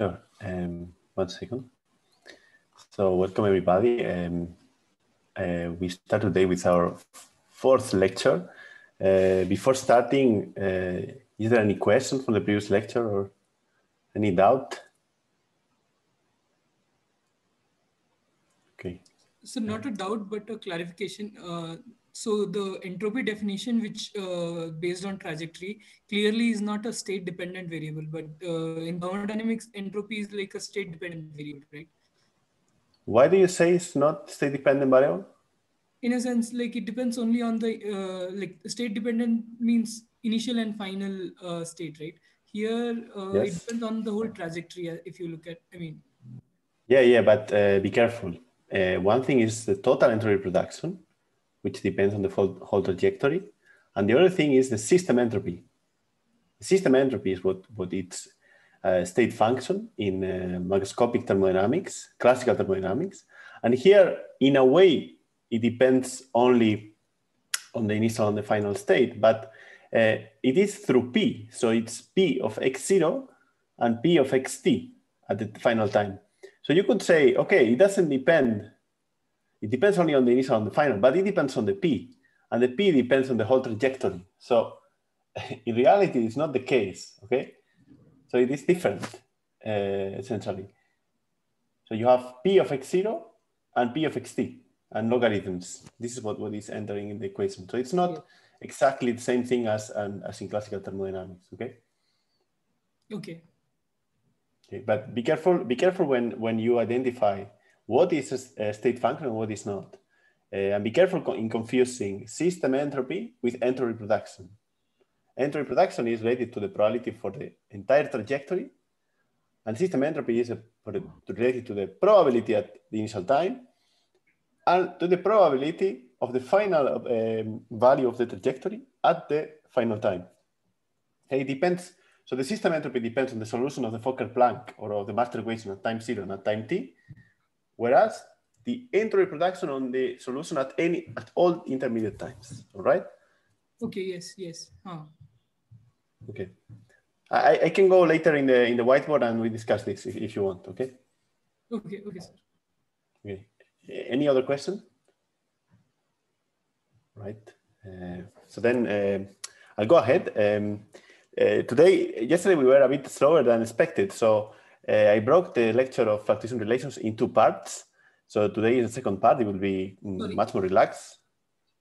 Sure. Um, one second. So welcome everybody. Um, uh, we start today with our fourth lecture. Uh, before starting, uh, is there any question from the previous lecture or any doubt? Okay. So not a doubt, but a clarification. So the entropy definition, which uh, based on trajectory, clearly is not a state dependent variable, but uh, in thermodynamics, entropy is like a state dependent variable, right? Why do you say it's not state dependent variable? In a sense, like it depends only on the uh, like state dependent means initial and final uh, state, right? Here, uh, Yes. it depends on the whole trajectory. uh, If you look at, I mean, Yeah, yeah, but uh, be careful. Uh, one thing is the total entropy production, which depends on the whole, trajectory. And the other thing is the system entropy. The system entropy is what, what its uh, state function in uh, macroscopic thermodynamics, classical thermodynamics. And here, in a way, it depends only on the initial and the final state, but uh, it is through P. So it's P of x0 and P of xt at the final time. So you could say, okay, it doesn't depend. It depends only on the initial and the final, but it depends on the P. And the P depends on the whole trajectory. So in reality, it's not the case, okay? So it is different, uh, essentially. So you have P of x0 and P of xt and logarithms. This is what, what is entering in the equation. So it's not exactly the same thing as, um, as in classical thermodynamics, okay? okay, Okay, but be careful. Be careful when when you identify what is a state function and what is not, Uh, and be careful in confusing system entropy with entropy production. Entropy production is related to the probability for the entire trajectory, and system entropy is a, related to the probability at the initial time, and to the probability of the final um, value of the trajectory at the final time. It depends. So the system entropy depends on the solution of the Fokker-Planck or of the master equation at time zero and at time t, whereas the entropy production on the solution at any at all intermediate times. All right. okay, yes, yes. Huh. Okay. I, I can go later in the in the whiteboard and we discuss this if, if you want. Okay. Okay, okay, sir. Okay. Any other question? Right. Uh, so then uh, I'll go ahead. Um, uh, today, yesterday we were a bit slower than expected. So uh, I broke the lecture of fluctuation relations in two parts. So today is the second part. It will be mm, Sorry. much more relaxed.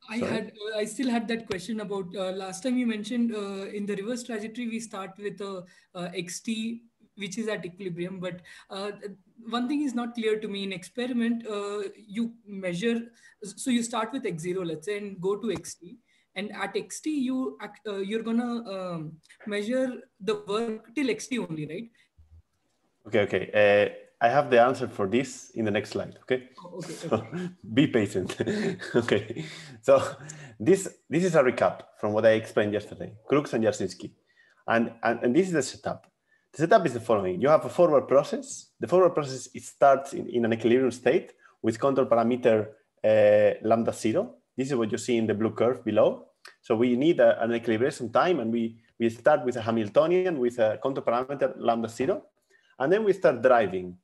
I Sorry? had, uh, I still had that question about uh, last time you mentioned uh, in the reverse trajectory we start with a uh, xt which is at equilibrium. But uh, one thing is not clear to me in experiment. Uh, you measure, so you start with x zero, let's say, and go to xt. And at xt, you uh, you're gonna um, measure the work till xt only, right? Okay. Okay. Uh, I have the answer for this in the next slide. Okay. Oh, okay, So be patient. okay. So this this is a recap from what I explained yesterday, Crooks and Jarzynski. And, and, and this is the setup. The setup is the following. You have a forward process. The forward process it starts in, in an equilibrium state with control parameter uh, lambda zero. This is what you see in the blue curve below. So we need a, an equilibration time and we, we start with a Hamiltonian with a control parameter lambda zero. And then we start driving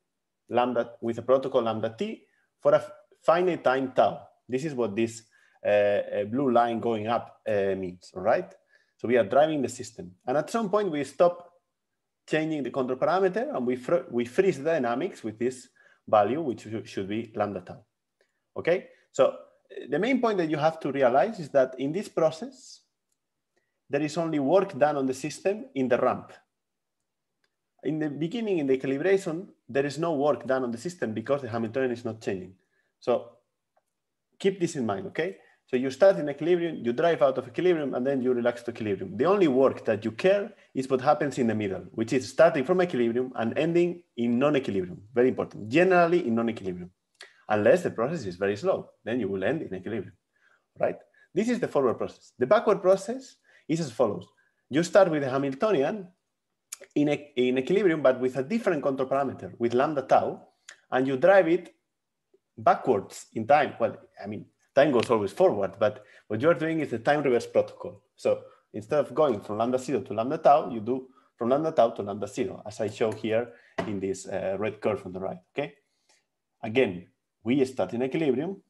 lambda with a protocol lambda t for a finite time tau. This is what this uh, uh, blue line going up uh, means, all right? So we are driving the system. And at some point we stop changing the control parameter and we, fr we freeze the dynamics with this value, which should- be lambda tau, okay? So uh, the main point that you have to realize is that in this process, there is only work done on the system in the ramp in the beginning, in the calibration, there is no work done on the system because the Hamiltonian is not changing. So keep this in mind, okay? So you start in equilibrium, you drive out of equilibrium, and then you relax to equilibrium. The only work that you care is what happens in the middle, which is starting from equilibrium and ending in non-equilibrium. Very important. Generally in non-equilibrium, unless the process is very slow, then you will end in equilibrium, right? This is the forward process. The backward process is as follows. You start with a Hamiltonian in, e- in equilibrium, but with a different control parameter, with lambda tau, and you drive it backwards in time. Well, I mean, time goes always forward, but what you're doing is the time reverse protocol. So instead of going from lambda zero to lambda tau, you do from lambda tau to lambda zero, as I show here in this uh, red curve on the right, okay? Again, we start in equilibrium,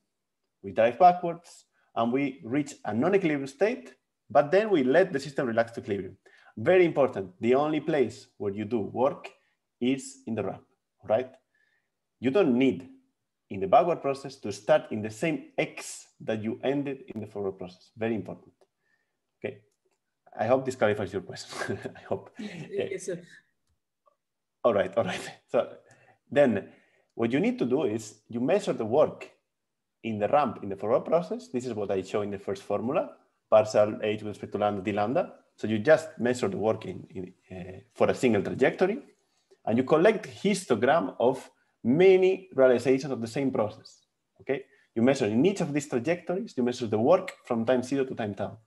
we drive backwards, and we reach a non-equilibrium state, but then we let the system relax to equilibrium. Very important, the only place where you do work is in the ramp, right? You don't need in the backward process to start in the same X that you ended in the forward process. Very important. Okay. I hope this clarifies your question. I hope. Yes, sir. All right, all right. So then what you need to do is you measure the work in the ramp in the forward process. This is what I show in the first formula, partial h with respect to lambda d lambda. So you just measure the work in, in uh, for a single trajectory and you collect histogram of many realizations of the same process, okay? You measure in each of these trajectories, you measure the work from time zero to time tau,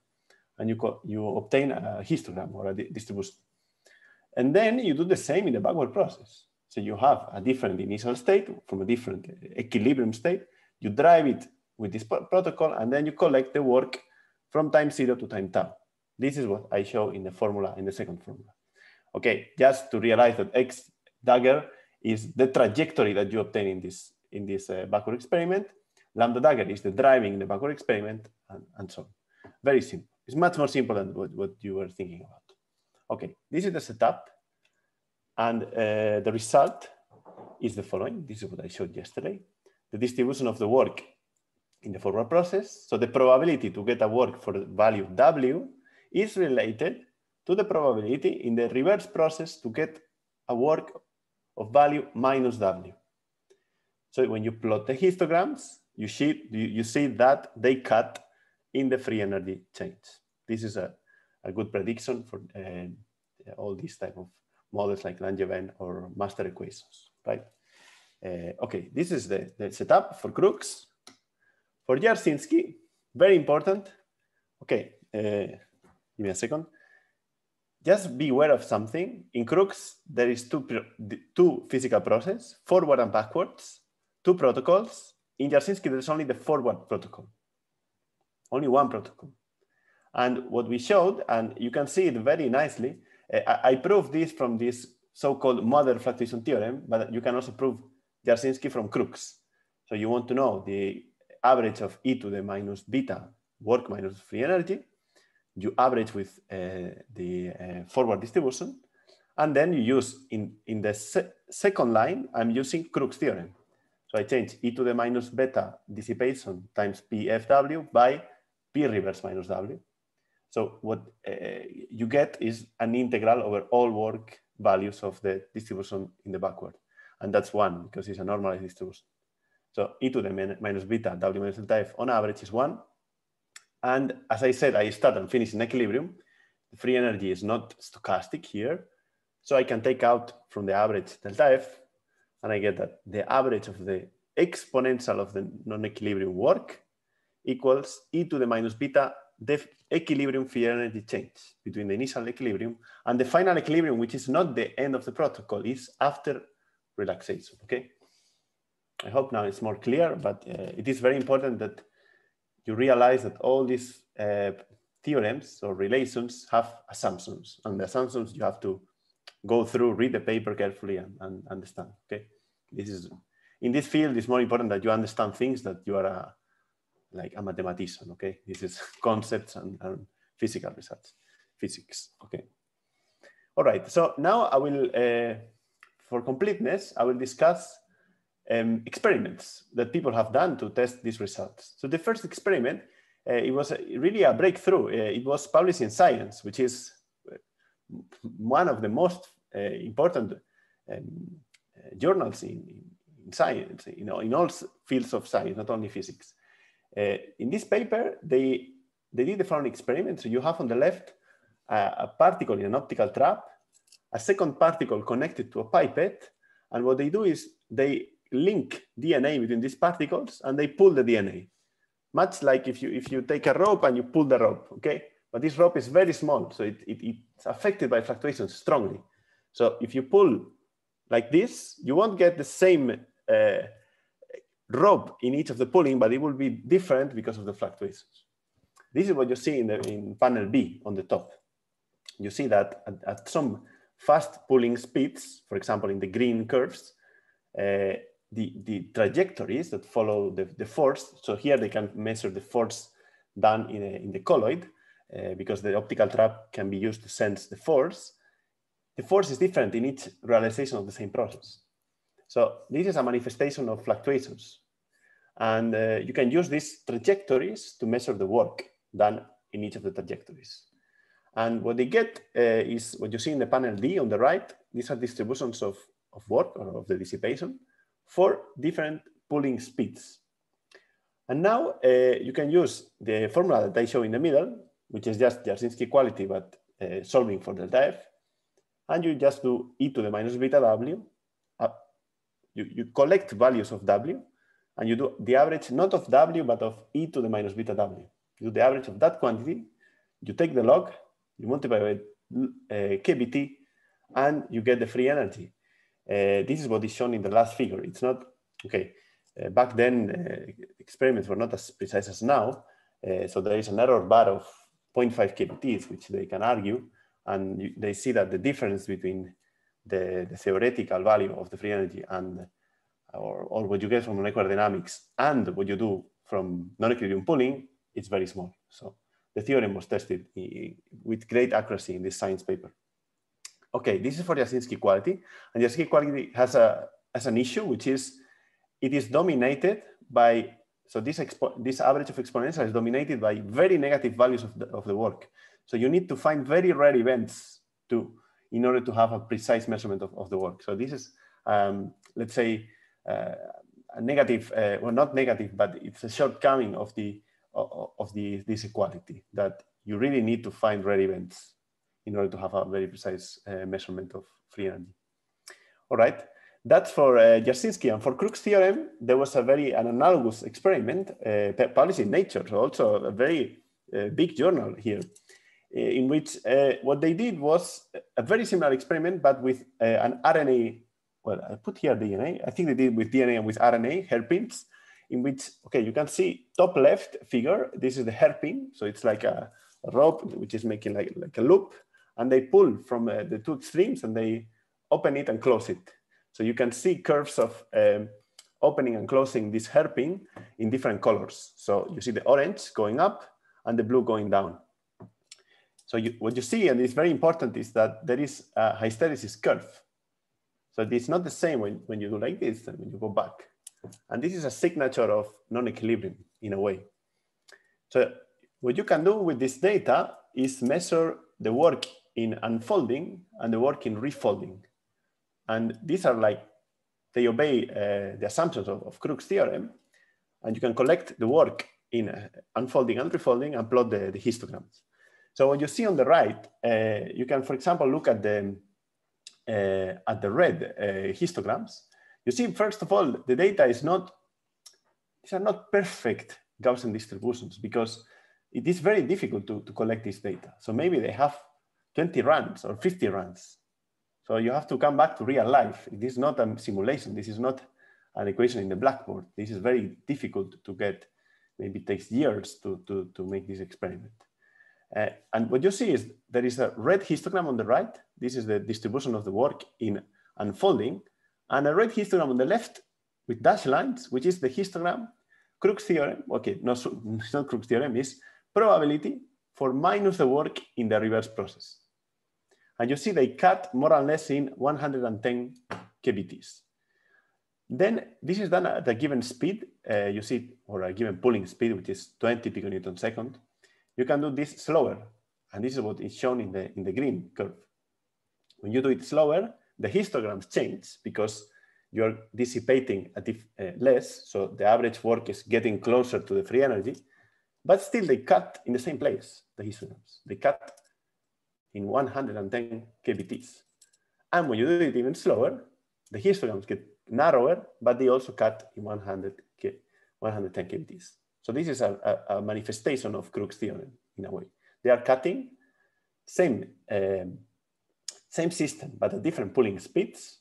and you, you obtain a histogram or a di distribution. And then you do the same in the backward process. So you have a different initial state from a different equilibrium state, you drive it with this protocol, and then you collect the work from time zero to time tau. This is what I show in the formula, in the second formula. Okay, just to realize that X dagger is the trajectory that you obtain in this, in this uh, backward experiment. Lambda dagger is the driving in the backward experiment and, and so on. Very simple. It's much more simple than what, what you were thinking about. Okay, this is the setup. And uh, the result is the following. This is what I showed yesterday. The distribution of the work in the forward process. So the probability to get a work for the value W is related to the probability in the reverse process to get a work of value minus W. So when you plot the histograms, you see, you, see that they cut in the free energy change. This is a, a good prediction for uh, all these type of models like Langevin or master equations, right? Uh, okay, this is the, the setup for Crooks. For Jarzynski, very important. Okay, uh, give me a second just be aware of something. In Crooks, there is two, two physical process, forward and backwards, two protocols. In Jarzynski, there's only the forward protocol, only one protocol. And what we showed, and you can see it very nicely, uh, I, I proved this from this so-called mother fluctuation theorem, but you can also prove Jarzynski from Crooks. So you want to know the average of e to the minus beta work minus free energy you average with uh, the uh, forward distribution, and then you use in, in the se second line, I'm using Crooks theorem. So I change e to the minus beta dissipation times PFW by P reverse minus W. So what uh, you get is an integral over all work values of the distribution in the backward. And that's one because it's a normalized distribution. So e to the minus beta W minus delta F on average is one. And as I said, I start and finish in equilibrium. The free energy is not stochastic here. So I can take out from the average delta F, and I get that the average of the exponential of the non-equilibrium work equals e to the minus beta the equilibrium free energy change between the initial equilibrium and the final equilibrium, which is not the end of the protocol, is after relaxation, okay? I hope now it's more clear, but uh, it is very important that you realize that all these uh, theorems or relations have assumptions, and the assumptions you have to go through, read the paper carefully, and, and understand. Okay, this is in this field. It's more important that you understand things that you are a, like a mathematician. Okay, this is concepts and, and physical results, physics. Okay. All right. So now I will, uh, for completeness, I will discuss um, experiments that people have done to test these results. So the first experiment, uh, it was really a breakthrough. Uh, it was published in Science, which is uh, one of the most uh, important um, uh, journals in, in, science, you know, in all fields of science, not only physics. Uh, in this paper, they, they did the following experiment. So you have on the left a particle in an optical trap, a second particle connected to a pipette, and what they do is they link DNA between these particles and they pull the DNA. Much like if you, if you take a rope and you pull the rope, okay? But this rope is very small, so it, it, it's affected by fluctuations strongly. So if you pull like this, you won't get the same uh, rope in each of the pulling, but it will be different because of the fluctuations. This is what you see in, the, in panel B on the top. You see that at, at some fast pulling speeds, for example, in the green curves, uh, the, the trajectories that follow the, the force. So here they can measure the force done in, a, in the colloid uh, because the optical trap can be used to sense the force. The force is different in each realization of the same process. So this is a manifestation of fluctuations. And uh, you can use these trajectories to measure the work done in each of the trajectories. And what they get uh, is what you see in the panel D on the right. These are distributions of, of work or of the dissipation for different pulling speeds. And now uh, you can use the formula that I show in the middle, which is just Jarzynski equality, but uh, solving for delta F. And you just do e to the minus beta W. Uh, you, you collect values of W, and you do the average not of W, but of e to the minus beta W. You do the average of that quantity, you take the log, you multiply by uh, KBT, and you get the free energy. Uh, this is what is shown in the last figure. It's not, okay, uh, back then uh, experiments were not as precise as now. Uh, so there is an error bar of 0.5 kBTs, which they can argue. And you, they see that the difference between the, the, theoretical value of the free energy and or, or what you get from molecular dynamics and what you do from non-equilibrium pulling is very small. So the theorem was tested with great accuracy in this science paper. Okay, this is for Jarzynski equality. And Jarzynski equality has, a, has an issue, which is it is dominated by, so this, this average of exponential is dominated by very negative values of the, of the work. So you need to find very rare events to, in order to have a precise measurement of, of the work. So this is, um, let's say, uh, a negative, uh, well, not negative, but it's a shortcoming of the of the this equality that you really need to find rare events in order to have a very precise uh, measurement of free energy. All right, that's for uh, Jarzynski. And for Crooks theorem, there was a very an analogous experiment uh, published in Nature, so also a very uh, big journal here, uh, in which uh, what they did was a very similar experiment, but with an RNA. Well, I put here DNA. I think they did with DNA and with RNA hairpins, in which, okay, you can see top left figure, this is the hairpin. So it's like a, a rope, which is making like, like a loop. And they pull from uh, the two extremes and they open it and close it. So you can see curves of um, opening and closing this hairpin in different colors. So you see the orange going up and the blue going down. So you, what you see, and it's very important, is that there is a hysteresis curve. So it's not the same when, when you do like this and when you go back. And this is a signature of non-equilibrium in a way. So what you can do with this data is measure the work in unfolding and the work in refolding. And these are like, they obey uh, the assumptions of, of Crooks theorem. And you can collect the work in uh, unfolding and refolding and plot the, the, histograms. So what you see on the right, uh, you can, for example, look at the, uh, at the red uh, histograms you see, first of all, the data is not, these are not perfect Gaussian distributions because it is very difficult to, to collect this data. So maybe they have 20 runs or 50 runs. So you have to come back to real life. This is not a simulation. This is not an equation in the blackboard. This is very difficult to get. Maybe it takes years to, to, to make this experiment. Uh, and what you see is there is a red histogram on the right. This is the distribution of the work in unfolding and a red histogram on the left with dashed lines, which is the histogram Crooks theorem. Okay, no, it's not Crooks theorem, is probability for minus the work in the reverse process. And you see they cut more or less in 110 kBTs. Then this is done at a given speed. Uh, you see, or a given pulling speed, which is 20 piconewton second. You can do this slower. And this is what is shown in the, in the green curve. When you do it slower, the histograms change because you're dissipating a uh, less, so the average work is getting closer to the free energy, but still they cut in the same place, the histograms. They cut in 110 kBTs. And when you do it even slower, the histograms get narrower, but they also cut in 100 K, 110 kBTs. So this is a, a, a, manifestation of Crooks theorem in a way. They are cutting same um, same system, but at different pulling speeds,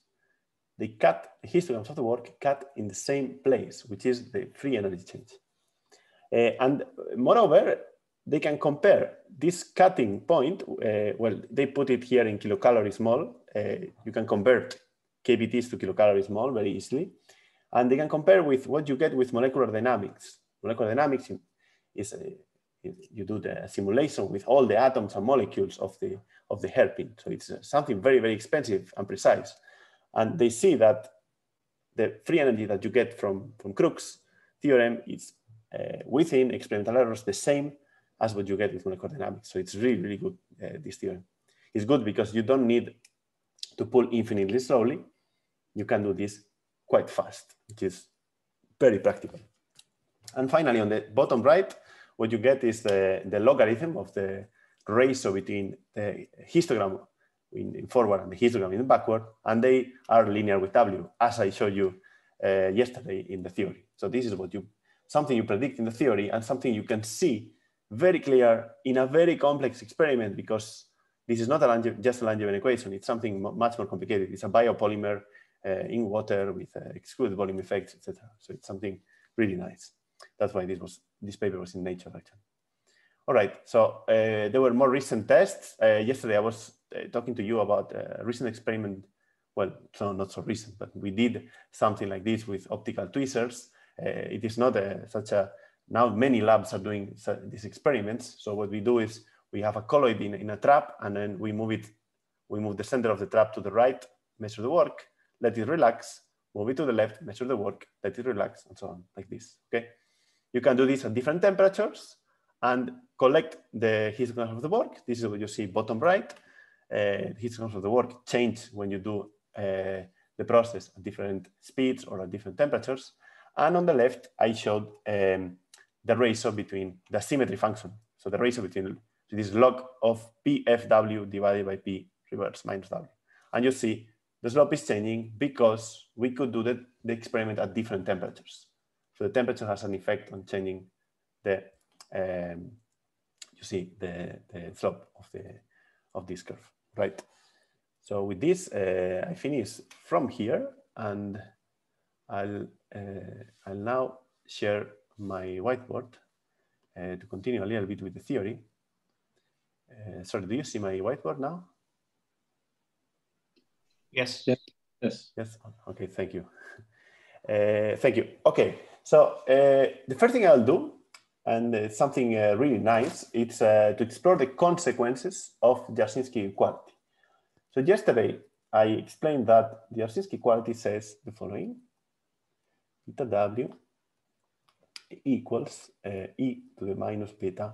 they cut histograms of the work cut in the same place, which is the free energy change. Uh, and moreover, they can compare this cutting point. Uh, well, they put it here in kilocalories mole. Uh, you can convert KBTs to kilocalories mole very easily. And they can compare with what you get with molecular dynamics. Molecular dynamics is, a, you do the simulation with all the atoms and molecules of the, of the hairpin. So it's something very, very expensive and precise. And they see that the free energy that you get from, from Crooks theorem is within experimental errors the same as what you get with molecular dynamics. So it's really, really good, uh, this theorem. It's good because you don't need to pull infinitely slowly. You can do this quite fast, which is very practical. And finally, on the bottom right, what you get is the, the logarithm of the ratio between the histogram in, in, forward and the histogram in backward, and they are linear with W, as I showed you uh, yesterday in the theory. So this is what you, something you predict in the theory and something you can see very clear in a very complex experiment because this is not a just a Langevin equation. It's something much more complicated. It's a biopolymer uh, in water with uh, excluded volume effects, etc. So it's something really nice. That's why this was this paper was in Nature actually. All right, so uh, there were more recent tests. Uh, yesterday I was uh, talking to you about a recent experiment. Well, so not so recent, but we did something like this with optical tweezers. Uh, it is not a, such a now many labs are doing these experiments. So what we do is we have a colloid in, in a trap and then we move it, we move the center of the trap to the right, measure the work, let it relax, move it to the left, measure the work, let it relax, and so on, like this, okay? You can do this at different temperatures and collect the histograms of the work. This is what you see bottom right. Uh, histograms of the work change when you do uh, the process at different speeds or at different temperatures. And on the left, I showed um, the ratio between the symmetry function. So the ratio between this log of PFW divided by P reverse minus W. And you see the slope is changing because we could do the, the experiment at different temperatures. So the temperature has an effect on changing the, um, you see the, the slope of, the, of this curve, right? So with this, uh, I finish from here and I'll, uh, I'll now share my whiteboard uh, to continue a little bit with the theory. Uh, sorry, do you see my whiteboard now? Yes. Yes. Yes. Yes. Okay. Thank you. Uh, thank you. Okay. So uh, the first thing I'll do, and it's something uh, really nice, it's uh, to explore the consequences of Jarzynski equality. So yesterday I explained that the Jarzynski equality says the following: theta w equals uh, e to the minus beta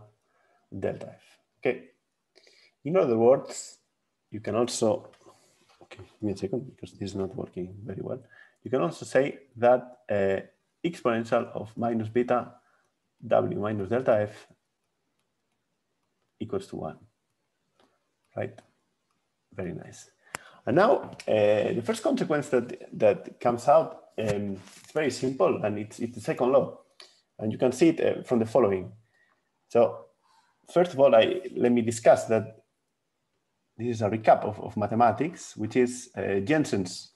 delta f. Okay. In other words, you can also, okay, give me a second because this is not working very well. You can also say that uh, exponential of minus beta w minus delta f equals to one, right? Very nice. And now uh, the first consequence that, that comes out, um, it's very simple and it's, it's the second law. And you can see it uh, from the following. So first of all, I, let me discuss that this is a recap of, of mathematics, which is uh, Jensen's,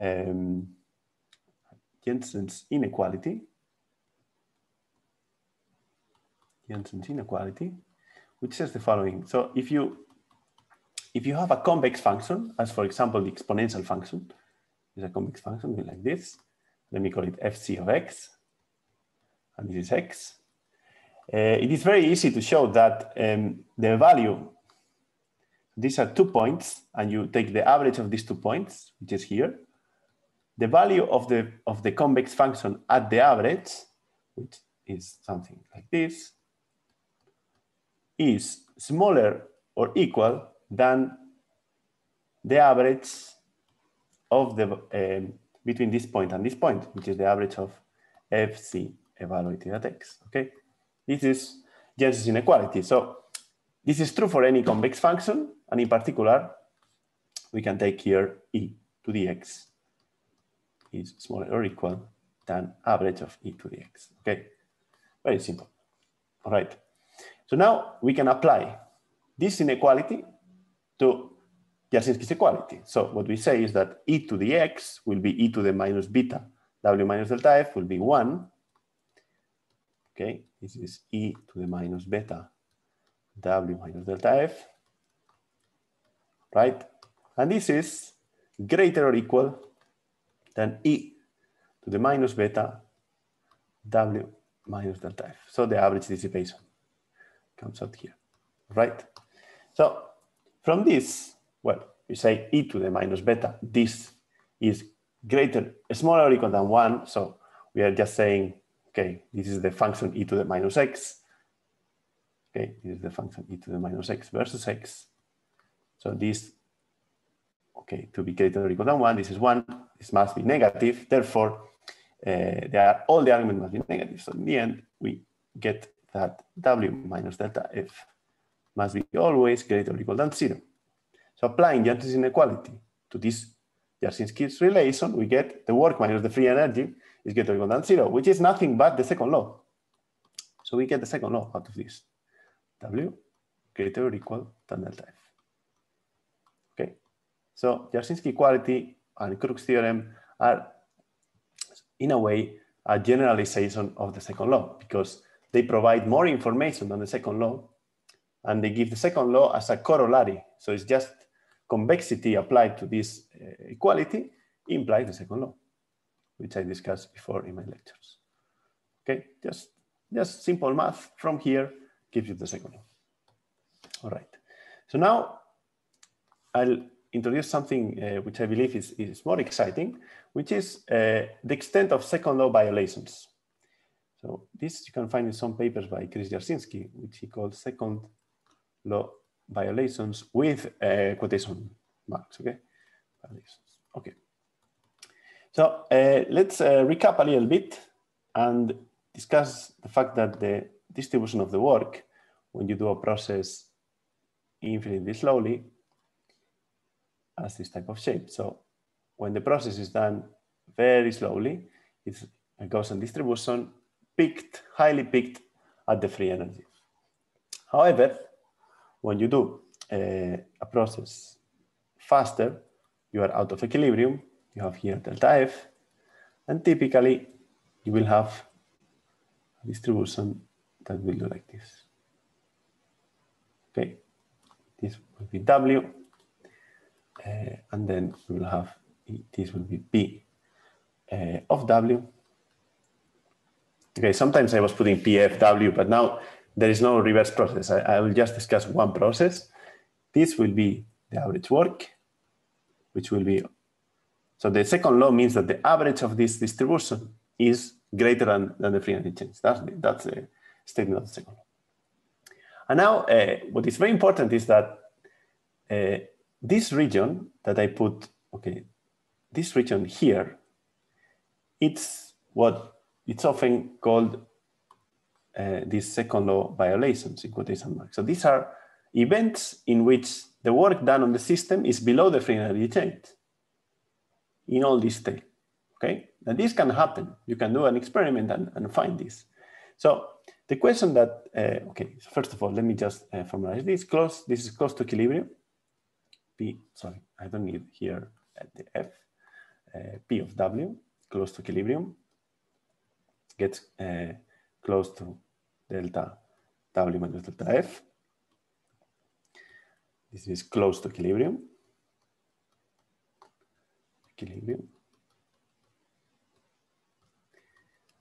um, Jensen's inequality. Jensen's inequality, which says the following. So if you if you have a convex function, as for example, the exponential function is a convex function like this, let me call it fc of x, and this is x. Uh, it is very easy to show that um, the value, these are two points, and you take the average of these two points, which is here. The value of the, of the convex function at the average, which is something like this, is smaller or equal than the average of the um, between this point and this point, which is the average of fc evaluated at x, okay? This is Jensen's inequality. So this is true for any convex function, and in particular, we can take here e to the x is smaller or equal than average of e to the x, okay? Very simple, all right. So now we can apply this inequality to Jarzynski's equality. So what we say is that e to the x will be e to the minus beta, w minus delta f will be one, Okay, this is e to the minus beta W minus delta F, right? And this is greater or equal than E to the minus beta W minus delta F. So the average dissipation comes out here, right? So from this, well, we say e to the minus beta, this is greater, smaller or equal than one. So we are just saying, okay, this is the function e to the minus x. Okay, this is the function e to the minus x versus x. So this, okay, to be greater or equal than one, this is one, this must be negative. Therefore, uh, there are, all the arguments must be negative. So in the end, we get that w minus delta f must be always greater or equal than zero. So applying Jensen's inequality to this Jarzynski's relation, we get the work minus the free energy is greater or equal than zero, which is nothing but the second law. So we get the second law out of this. W greater or equal than delta F. Okay. So Jarzynski equality and Crooks theorem are in a way a generalization of the second law because they provide more information than the second law and they give the second law as a corollary. So it's just convexity applied to this uh, equality implies the second law, which I discussed before in my lectures. Okay, just, just simple math from here gives you the second law. All right, so now I'll introduce something uh, which I believe is, is more exciting, which is uh, the extent of second law violations. So this you can find in some papers by Chris Jarzynski, which he calls second law violations with uh, quotation marks, okay? Violations. Okay. So uh, let's uh, recap a little bit and discuss the fact that the distribution of the work when you do a process infinitely slowly has this type of shape. So when the process is done very slowly, it's a Gaussian distribution peaked, highly peaked at the free energy. However, when you do uh, a process faster, you are out of equilibrium. You have here delta F, and typically you will have a distribution that will do like this. Okay, this will be W, uh, and then we will have this will be P uh, of W. Okay, sometimes I was putting PFW, but now there is no reverse process. I, I will just discuss one process. This will be the average work, which will be, so the second law means that the average of this distribution is greater than, than the free energy change. That's the, that's the statement of the second law. And now uh, what is very important is that uh, this region that I put, okay, this region here, it's what it's often called uh, these second law violations in quotation marks. So these are events in which the work done on the system is below the free energy change in all this tail. Okay, now this can happen. You can do an experiment and, and find this. So the question that, uh, okay, so first of all, let me just uh, formalize this. Close, this is close to equilibrium. P, sorry, I don't need here at the F. Uh, P of W, close to equilibrium, gets uh, close to delta W minus delta F. This is close to equilibrium. Equilibrium.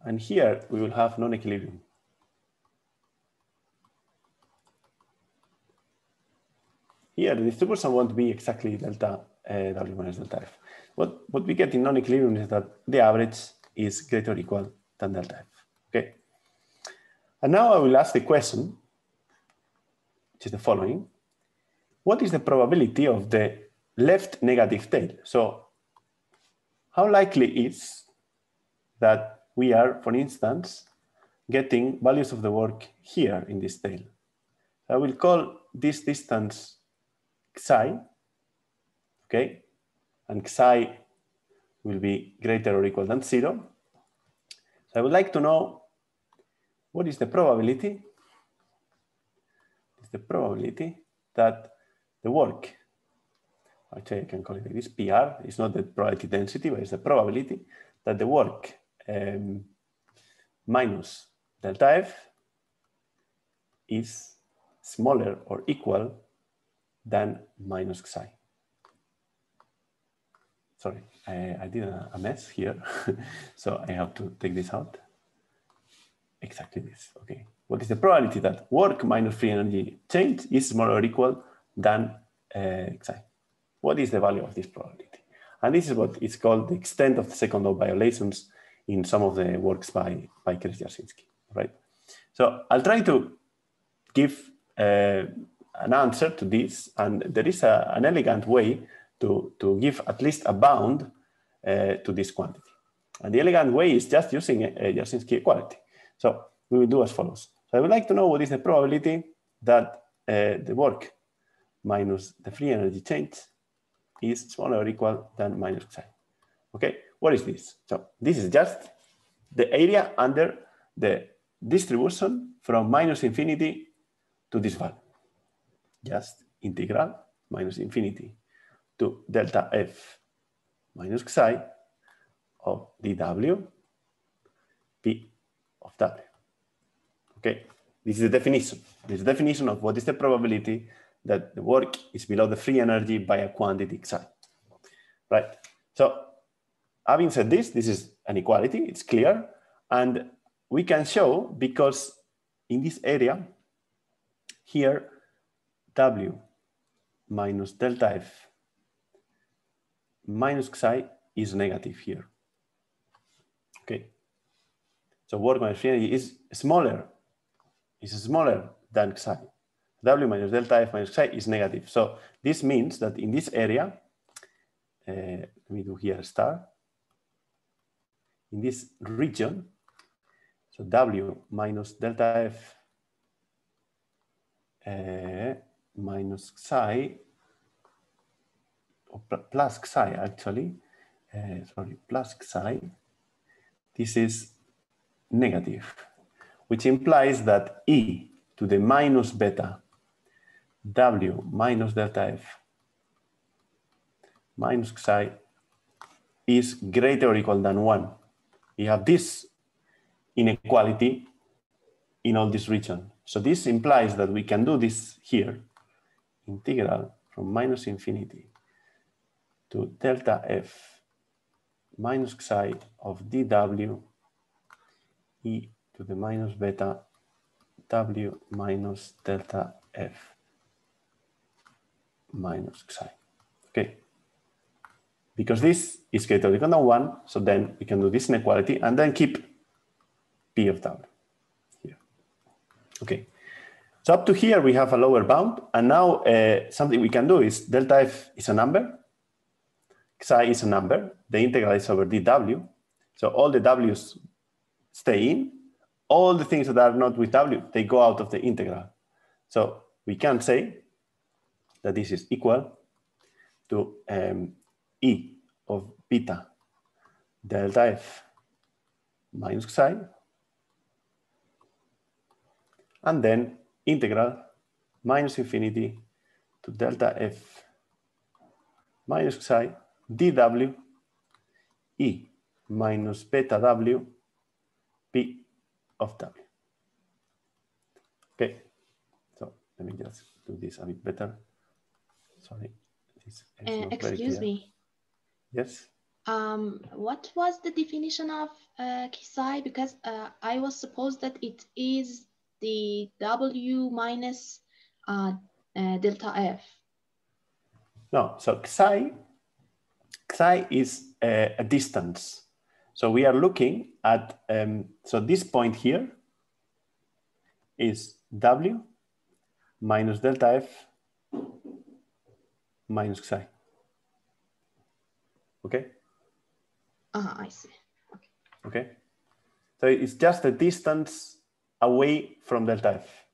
And here we will have non-equilibrium. Here the distribution won't be exactly delta uh, W minus delta F. What, what we get in non-equilibrium is that the average is greater or equal than delta F. Okay. And now I will ask the question, which is the following. What is the probability of the left negative tail? So how likely is that we are, for instance, getting values of the work here in this tail? I will call this distance psi, okay? And psi will be greater or equal than zero. So I would like to know what is the probability? Is the probability that the work, actually I can call it this, PR, it's not the probability density, but it's the probability that the work um, minus delta F is smaller or equal than minus xi. Sorry, I, I did a mess here. so I have to take this out. Exactly this, okay. What is the probability that work minus free energy change is smaller or equal than uh, xi? What is the value of this probability? And this is what is called the extent of the second law violations in some of the works by, by Chris Jarzynski, right? So I'll try to give uh, an answer to this, and there is a, an elegant way to, to give at least a bound uh, to this quantity. And the elegant way is just using a, a Jarzynski equality. So we will do as follows. So I would like to know what is the probability that uh, the work minus the free energy change is smaller or equal than minus xi. Okay, what is this? So this is just the area under the distribution from minus infinity to this value. Just integral minus infinity to delta f minus psi of dw p of w. Okay, this is the definition. This is the definition of what is the probability that the work is below the free energy by a quantity xi. Right. So having said this, this is an equality, it's clear. And we can show because in this area, here, W minus delta F minus Xi is negative here. Okay. So work minus energy is smaller, is smaller than Xi. W minus delta F minus Xi is negative. So this means that in this area, uh, let me do here star, in this region, so W minus delta F uh, minus psi, or plus psi actually, uh, sorry, plus psi, this is negative, which implies that E to the minus beta W minus delta F minus psi is greater or equal than one. We have this inequality in all this region. So this implies that we can do this here, integral from minus infinity to delta f minus psi of dw e to the minus beta w minus delta f minus psi. Okay. Because this is greater than one, so then we can do this inequality and then keep P of W here. Okay. So up to here, we have a lower bound. And now uh, something we can do is delta F is a number. Xi is a number. The integral is over dW. So all the W's stay in. All the things that are not with W, they go out of the integral. So we can say that this is equal to um, E of beta delta F minus Xi and then integral minus infinity to delta f minus psi dw e minus beta w p of w. Okay, so let me just do this a bit better. Sorry. Uh, excuse me. Yes. Um, what was the definition of uh, Kisai? Because uh, I was supposed that it is the W minus uh, uh, delta F? No, so xi, xi is a, a distance. So we are looking at, um, so this point here is W minus delta F minus xi. Okay? Uh, I see. Okay. okay. So it's just a distance away from delta F.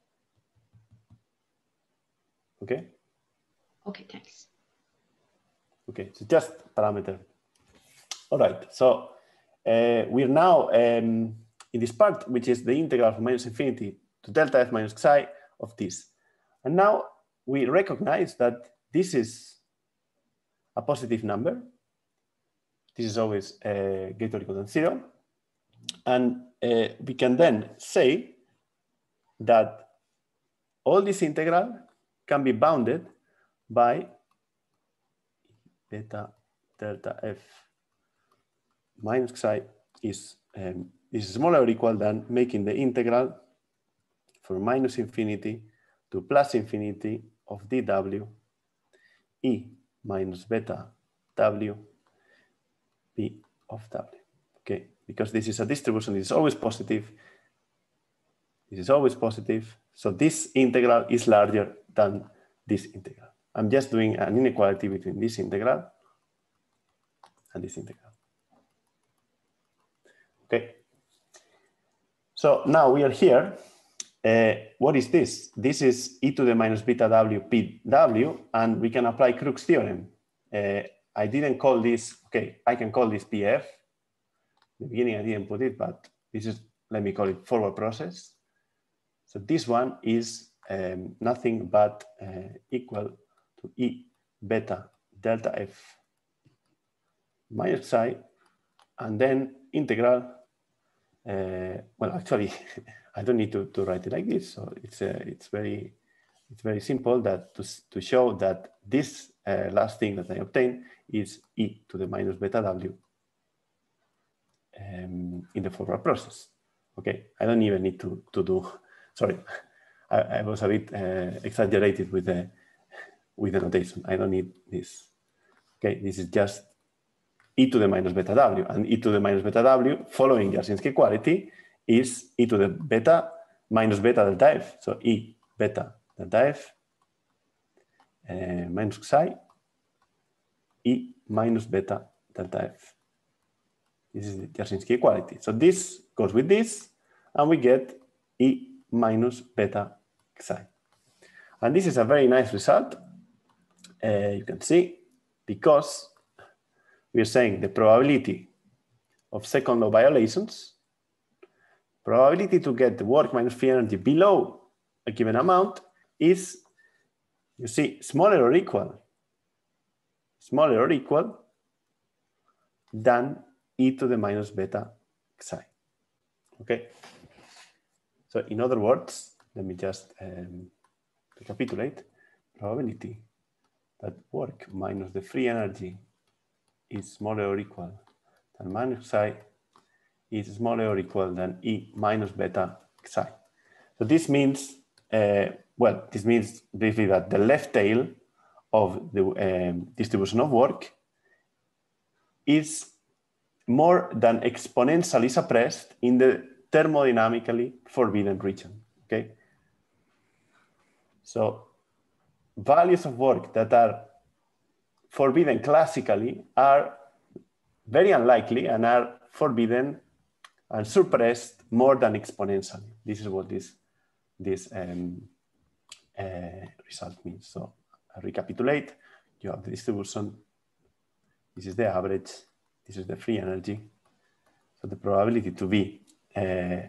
Okay? Okay, thanks. Okay, so just parameter. All right, so uh, we're now um, in this part, which is the integral from minus infinity to delta F minus xi of this. And now we recognize that this is a positive number. This is always uh, greater or equal than zero. And uh, we can then say that all this integral can be bounded by beta delta f minus xi is um, is smaller or equal than making the integral from minus infinity to plus infinity of dw e minus beta w p of w. Okay, because this is a distribution, this is always positive. This is always positive. So this integral is larger than this integral. I'm just doing an inequality between this integral and this integral. Okay. So now we are here. Uh, what is this? This is e to the minus beta w p w, and we can apply Crooks theorem. Uh, I didn't call this, okay, I can call this PF. The beginning I didn't put it, but this is, let me call it forward process. So this one is um, nothing but uh, equal to E beta delta F minus psi, and then integral, uh, well, actually, I don't need to, to write it like this. So it's, uh, it's very, it's very simple that to, to show that this uh, last thing that I obtain is e to the minus beta w um, in the forward process. Okay, I don't even need to, to do, sorry, I, I was a bit uh, exaggerated with the, with the notation. I don't need this. Okay, this is just e to the minus beta w, and e to the minus beta w, following Jarzynski equality, is e to the beta minus beta delta f. So e beta delta f uh, minus psi E minus beta delta F. This is the Jarzynski equality. So this goes with this, and we get E minus beta psi. And this is a very nice result. Uh, you can see, because we are saying the probability of second law violations, probability to get the work minus free energy below a given amount is, you see, smaller or equal smaller or equal than e to the minus beta xi. Okay. So in other words, let me just um, recapitulate. Probability that work minus the free energy is smaller or equal than minus psi is smaller or equal than E minus beta psi. So this means, uh, well, this means briefly that the left tail of the um, distribution of work is more than exponentially suppressed in the thermodynamically forbidden region, okay? So values of work that are forbidden classically are very unlikely and are forbidden and suppressed more than exponentially. This is what this, this um, uh, result means. So recapitulate, you have the distribution. This is the average. This is the free energy. So the probability to be uh,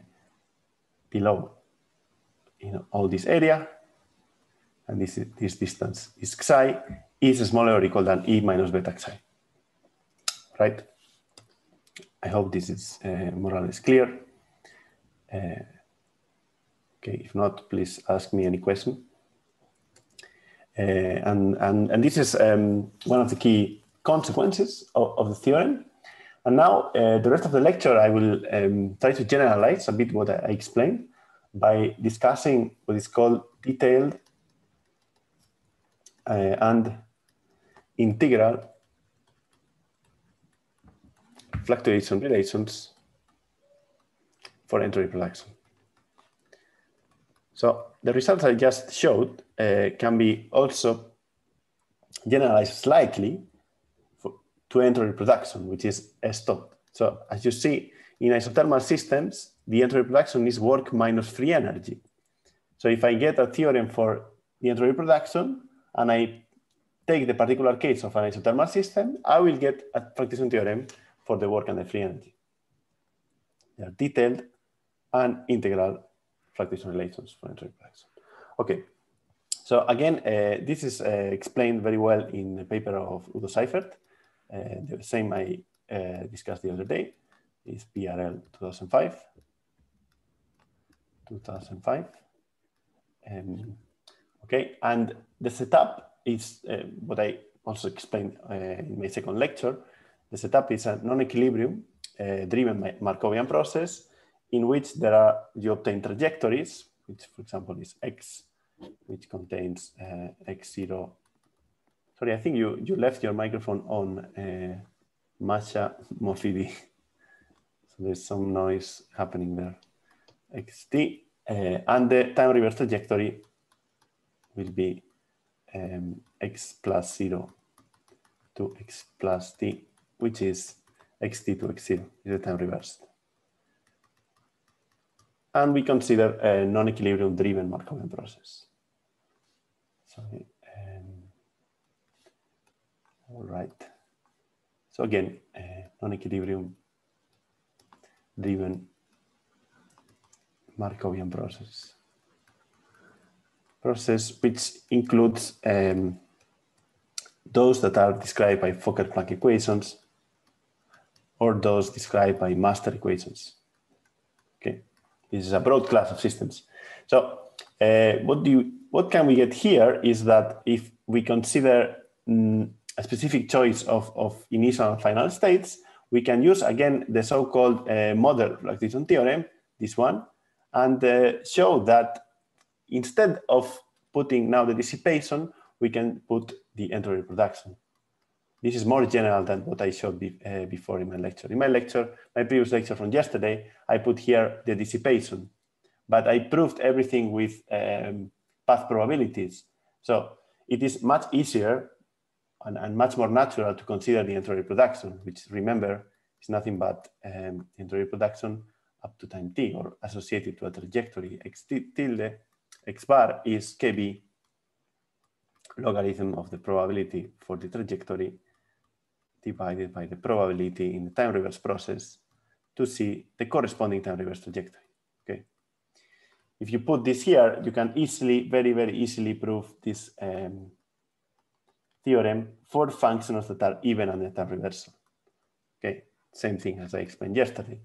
below know, all this area, and this, is this distance is xi, is smaller or equal than E minus beta xi. Right? I hope this is uh, more or less clear. Uh, okay, if not, please ask me any question. Uh, and, and, and this is um, one of the key consequences of, of the theorem. And now uh, the rest of the lecture, I will um, try to generalize a bit what I explained by discussing what is called detailed uh, and integral fluctuation relations for entropy production. So the results I just showed uh, can be also generalized slightly for, to entropy production, which is S tot. So as you see, in isothermal systems, the entropy production is work minus free energy. So if I get a theorem for the entropy production and I take the particular case of an isothermal system, I will get a fluctuation theorem for the work and the free energy. They are detailed and integral fluctuation relations for entropy production. Okay, so again, uh, this is uh, explained very well in the paper of Udo Seifert. Uh, the same I uh, discussed the other day is PRL 2005. 2005. Um, okay, and the setup is uh, what I also explained uh, in my second lecture. The setup is a non-equilibrium uh, driven Markovian process in which there are, you obtain trajectories, which for example is X, which contains uh, X0. Sorry, I think you, you left your microphone on, uh, Masha Mofidi. So there's some noise happening there. XT, uh, and the time reverse trajectory will be um, x plus 0 to x plus t, which is xt to x0, is the time reversed. And we consider a non-equilibrium driven Markovian process. Sorry. Um, all right. So again, uh, non-equilibrium driven Markovian process. Process which includes um, those that are described by Fokker-Planck equations or those described by master equations. Okay, this is a broad class of systems. So uh, what do you, what can we get here is that if we consider mm, a specific choice of, of initial and final states, we can use again the so-called uh, model fluctuation theorem, this one, and uh, show that instead of putting now the dissipation, we can put the entropy production. This is more general than what I showed be, uh, before in my lecture. In my lecture, my previous lecture from yesterday, I put here the dissipation, but I proved everything with um, path probabilities. So it is much easier and, and, much more natural to consider the entropy production, which remember is nothing but um, entropy production up to time t or associated to a trajectory x tilde, x bar is kb logarithm of the probability for the trajectory divided by the probability in the time reverse process to see the corresponding time reverse trajectory, okay? If you put this here, you can easily, very, very easily prove this um, theorem for functions that are even under time reversal, okay? Same thing as I explained yesterday.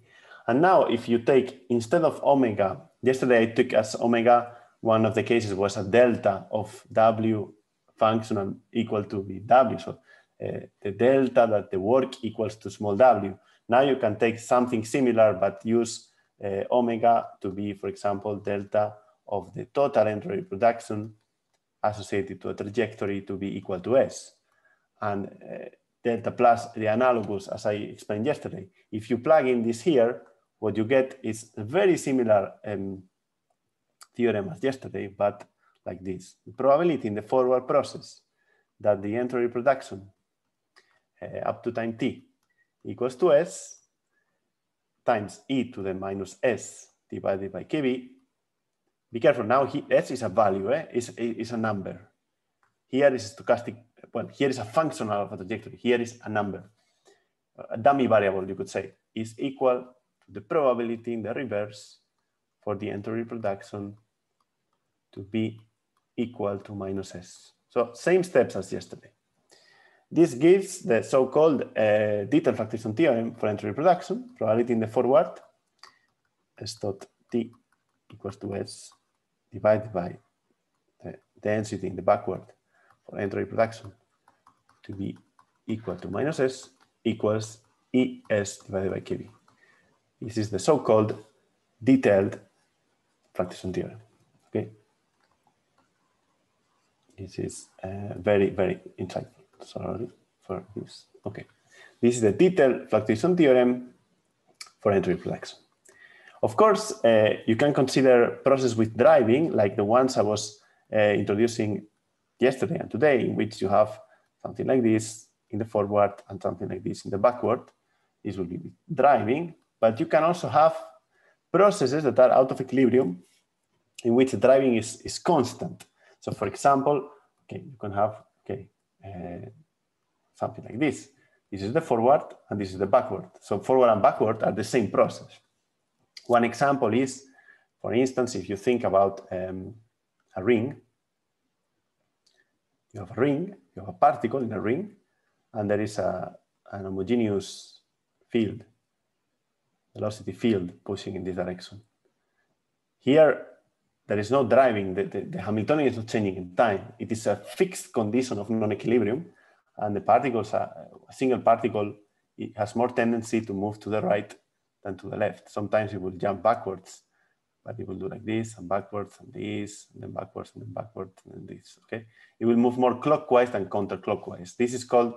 And now if you take, instead of omega, yesterday I took as omega, one of the cases was a delta of W functional equal to the W. So uh, the delta that the work equals to small w. Now you can take something similar, but use uh, omega to be, for example, delta of the total entropy production associated to a trajectory to be equal to S. And uh, delta plus the analogous, as I explained yesterday. If you plug in this here, what you get is a very similar um, theorem as yesterday, but like this. The probability in the forward process that the entropy production uh, up to time t equals to s times e to the minus s divided by kb. Be careful, now he, s is a value, eh? is, is a number. Here is stochastic, well, here is a function of a trajectory. Here is a number. A dummy variable, you could say, is equal to the probability in the reverse for the entropy production to be equal to minus s. So same steps as yesterday. This gives the so-called uh, detailed fluctuation theorem for entropy production, probability in the forward, s dot t equals to s divided by the density in the backward for entropy production to be equal to minus s equals es divided by kb. This is the so-called detailed fluctuation theorem. Okay. This is uh, very, very insightful. Sorry for this. Okay. This is the detailed fluctuation theorem for entropy production. Of course, uh, you can consider process with driving like the ones I was uh, introducing yesterday and today, in which you have something like this in the forward and something like this in the backward. This will be driving, but you can also have processes that are out of equilibrium in which the driving is, is constant. So for example, okay, you can have, okay, uh, something like this. This is the forward and this is the backward. So forward and backward are the same process. One example is, for instance, if you think about um, a ring, you have a ring, you have a particle in a ring, and there is a, an homogeneous field velocity field pushing in this direction. Here, there is no driving. The, the, the, Hamiltonian is not changing in time. It is a fixed condition of non-equilibrium, and the particles, are, a single particle it has more tendency to move to the right than to the left. Sometimes it will jump backwards, but it will do like this and backwards and this, and then backwards and then backwards and this, okay? It will move more clockwise than counterclockwise. This is called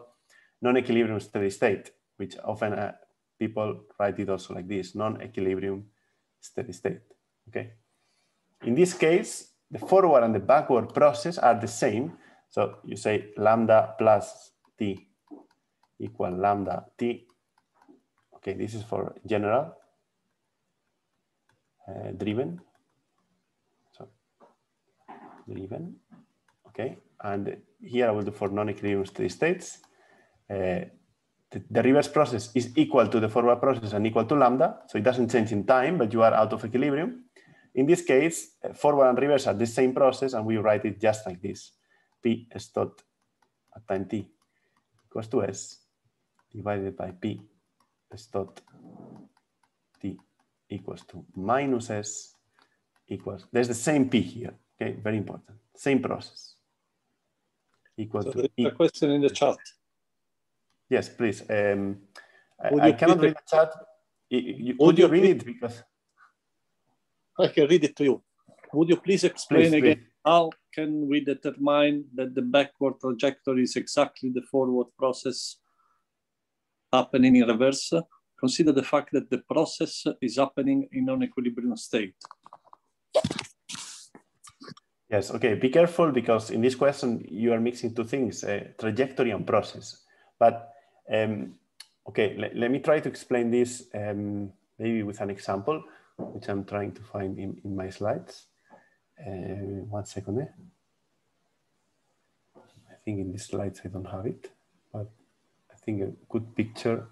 non-equilibrium steady state, which often uh, people write it also like this, non-equilibrium steady state, okay? In this case, the forward and the backward process are the same. So you say lambda plus t equal lambda t. Okay, this is for general uh, driven. So driven, okay. And here I will do for non-equilibrium steady states. Uh, the, the, reverse process is equal to the forward process and equal to lambda. So it doesn't change in time, but you are out of equilibrium. In this case, uh, forward and reverse are the same process, and we write it just like this. P dot at time t equals to s divided by p dot t equals to minus s equals, there's the same p here, okay, very important, same process. Equal so to a question in the chat. Yes, please. Um, I, I cannot read the chat. You, could you read it because I can read it to you. Would you please explain please, again please. how can we determine that the backward trajectory is exactly the forward process happening in reverse? Consider the fact that the process is happening in non-equilibrium state. Yes, okay, be careful because in this question you are mixing two things, uh, trajectory and process. But um, okay, let, let me try to explain this um, maybe with an example which I'm trying to find in, in my slides. Uh, one second. Eh? I think in these slides I don't have it, but I think a good picture.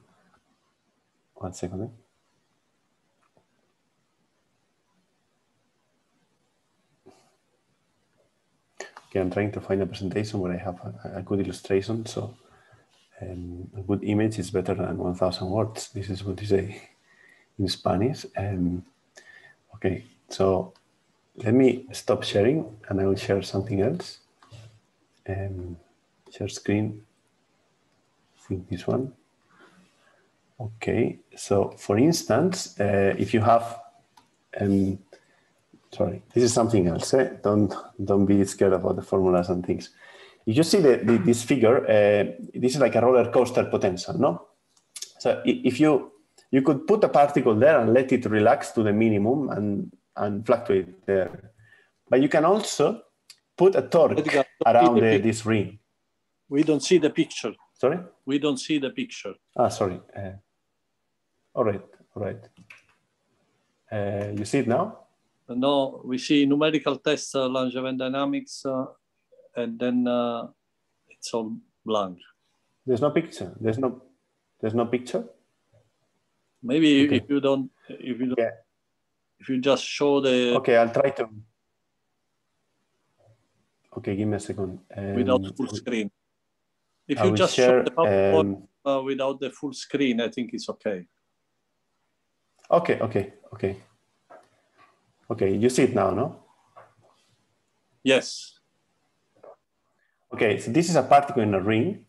One second. Eh? Okay, I'm trying to find a presentation where I have a, a good illustration. So um, a good image is better than 1,000 words. This is what you say in Spanish. Um, Okay, so let me stop sharing and I will share something else. Um, share screen, I think this one. Okay, so for instance, uh, if you have, um, sorry, this is something else. Eh? Don't don't be scared about the formulas and things. If you see the, the this figure, uh, this is like a roller coaster potential, no? So if you you could put a particle there and let it relax to the minimum and, and fluctuate there. But you can also put a torque around the, this ring. We don't see the picture. Sorry? We don't see the picture. Ah, sorry. Uh, all right, all right. Uh, you see it now? No, we see numerical tests, uh, Langevin dynamics, uh, and then uh, it's all blank. There's no picture. There's no. There's no picture. Maybe okay. if you don't, if you don't, yeah. if you just show the. Okay, I'll try to. Okay, give me a second. Um, without full screen. If you just share, show the PowerPoint um, uh, without the full screen, I think it's okay. Okay, okay, okay. Okay, you see it now, no? Yes. Okay, so this is a particle in a ring.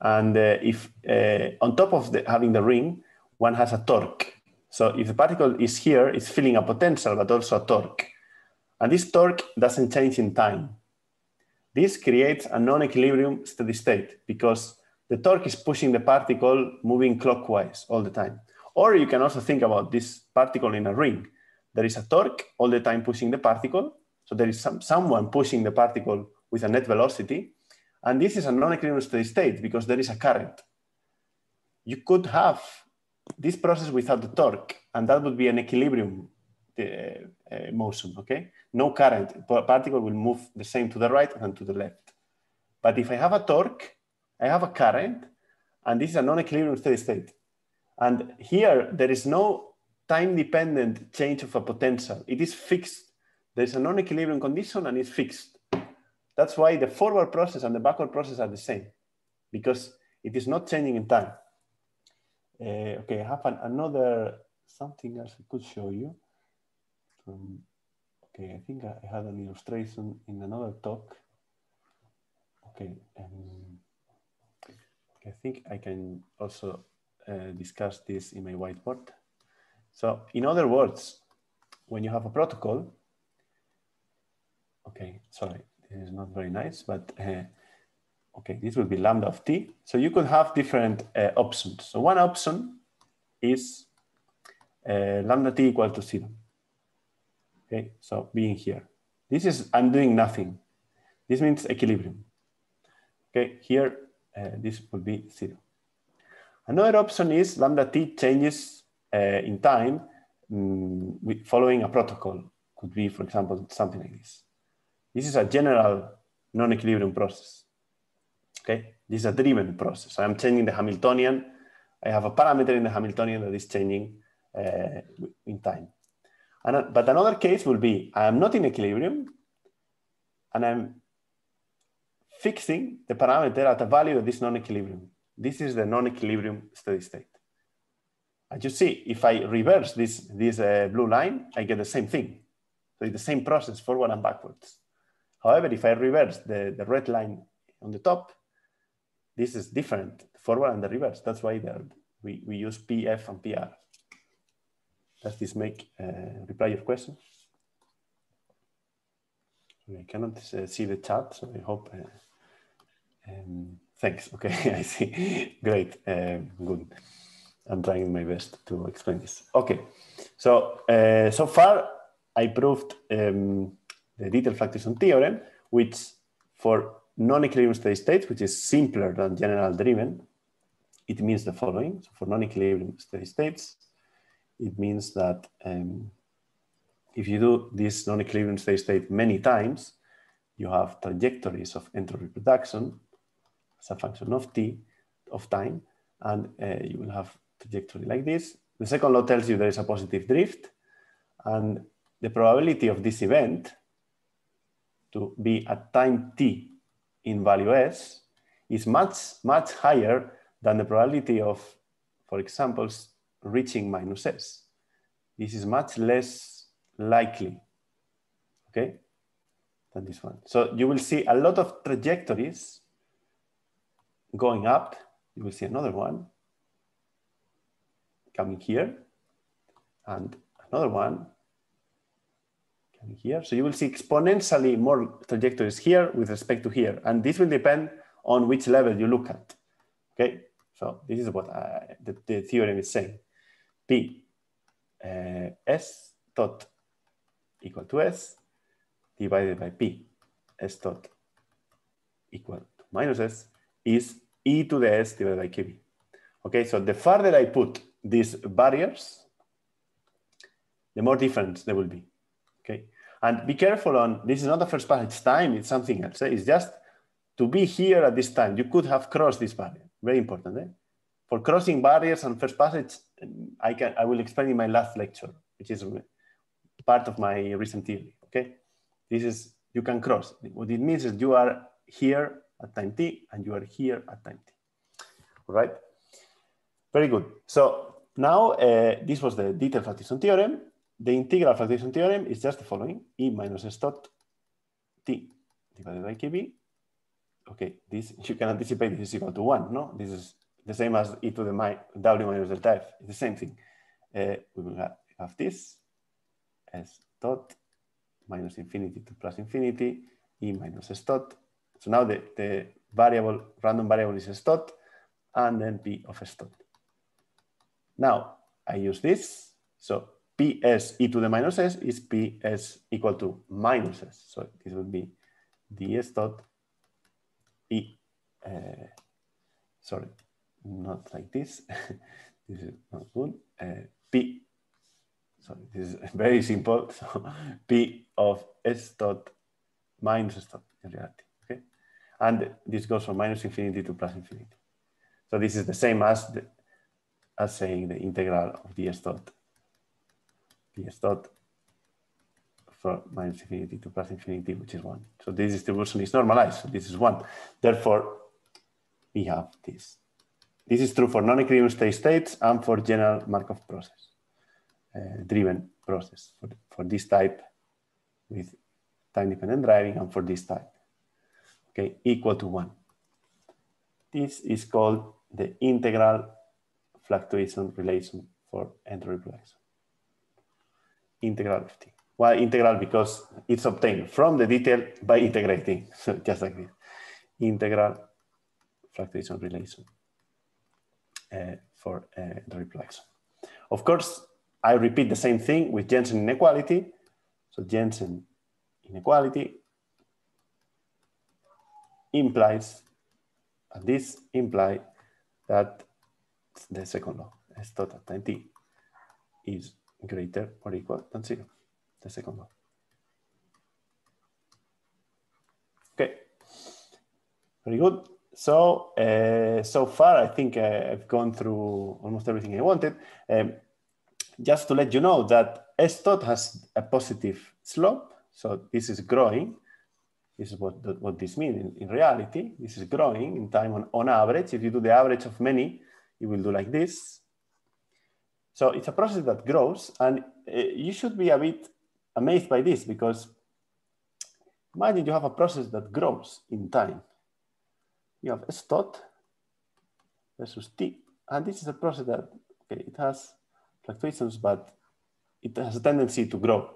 And uh, if uh, on top of the, having the ring, one has a torque. So if the particle is here, it's feeling a potential, but also a torque. And this torque doesn't change in time. This creates a non-equilibrium steady state because the torque is pushing the particle moving clockwise all the time. Or you can also think about this particle in a ring. There is a torque all the time pushing the particle. So there is some, someone pushing the particle with a net velocity. And this is a non-equilibrium steady state because there is a current. You could have this process without the torque, and that would be an equilibrium uh, uh, motion, okay? No current, particle will move the same to the right and to the left. But if I have a torque, I have a current, and this is a non-equilibrium steady state. And here, there is no time-dependent change of a potential. It is fixed. There's a non-equilibrium condition and it's fixed. That's why the forward process and the backward process are the same, because it is not changing in time. Uh, okay, I have an, another something else I could show you. Um, Okay, I think I had an illustration in another talk. Okay, um, I think I can also uh, discuss this in my whiteboard. So in other words, when you have a protocol, okay, sorry, this is not very nice, but uh, okay, this will be lambda of t. So you could have different uh, options. So one option is uh, lambda t equal to zero. Okay, so being here. This is, I'm doing nothing. This means equilibrium. Okay, here, uh, this will be zero. Another option is lambda t changes uh, in time um, with following a protocol. Could be, for example, something like this. This is a general non-equilibrium process. Okay, this is a driven process. I'm changing the Hamiltonian. I have a parameter in the Hamiltonian that is changing uh, in time. And, but another case will be, I am not in equilibrium and I'm fixing the parameter at a value that is non-equilibrium. This is the non-equilibrium steady state. As you see, if I reverse this, this uh, blue line, I get the same thing. So it's the same process forward and backwards. However, if I reverse the, the red line on the top, this is different, forward and the reverse. That's why we, we use PF and PR. Does this make uh, reply your question? I cannot uh, see the chat, so I hope. Uh, um, thanks. Okay, I see. Great. Um, good. I'm trying my best to explain this. Okay. So uh, so far, I proved um, the detailed fluctuation theorem, which for non-equilibrium steady states, which is simpler than general driven, it means the following. So for non-equilibrium steady states, it means that um, if you do this non-equilibrium steady state many times, you have trajectories of entropy production as a function of t, of time, and uh, you will have trajectory like this. The second law tells you there is a positive drift, and the probability of this event to be at time t in value s is much, much higher than the probability of, for example, reaching minus s. This is much less likely, okay, than this one. So you will see a lot of trajectories going up. You will see another one coming here and another one coming here. So you will see exponentially more trajectories here with respect to here. And this will depend on which level you look at, okay? So this is what I, the, the, theorem is saying. P uh, S dot equal to S divided by P S dot equal to minus S is E to the S divided by KB. Okay, so the farther I put these barriers, the more difference there will be. Okay, and be careful on this is not the first passage time, it's something else. Eh? It's just to be here at this time. You could have crossed this barrier. Very important. Eh? For crossing barriers and first passage, I can I will explain in my last lecture, which is part of my recent theory. Okay, this is you can cross. What it means is you are here at time t and you are here at time t. All right. Very good. So now uh, this was the detailed fluctuation theorem. The integral fluctuation theorem is just the following: E minus S dot t divided by kb. Okay, this you can anticipate this is equal to one. No, this is the same as e to the mi w minus delta f. It's the same thing. Uh, we will have, have this s dot minus infinity to plus infinity e minus s dot. So now the, the variable, random variable is s dot, and then p of s dot. Now I use this. So ps e to the minus s is ps equal to minus s. So this would be ds dot e. Uh, sorry, not like this. this is not good. Uh, P, sorry, this is very simple. So P of S dot minus S dot in reality, okay? And this goes from minus infinity to plus infinity. So this is the same as, the, as saying the integral of ds dot, ds dot from minus infinity to plus infinity, which is one. So this distribution is normalized, so this is one. Therefore, we have this. This is true for non-equilibrium steady states and for general Markov process, uh, driven process for, for this type with time-dependent driving and for this type, okay, equal to one. This is called the integral fluctuation relation for entropy production. Integral of t. Why integral? Because it's obtained from the detail by integrating, so just like this. Integral fluctuation relation uh, for uh, the reflection. Of course, I repeat the same thing with Jensen inequality. So Jensen inequality implies, and this implies that the second law, S dot at time t, is greater or equal than zero, the second one. Okay, very good. So, uh, so far, I think uh, I've gone through almost everything I wanted. Um, just to let you know that S dot has a positive slope. So this is growing. This is what, what this means in, in reality. This is growing in time on, on average. If you do the average of many, it will do like this. So it's a process that grows and uh, you should be a bit amazed by this because imagine you have a process that grows in time you have S dot versus T. And this is a process that, okay, it has fluctuations, but it has a tendency to grow.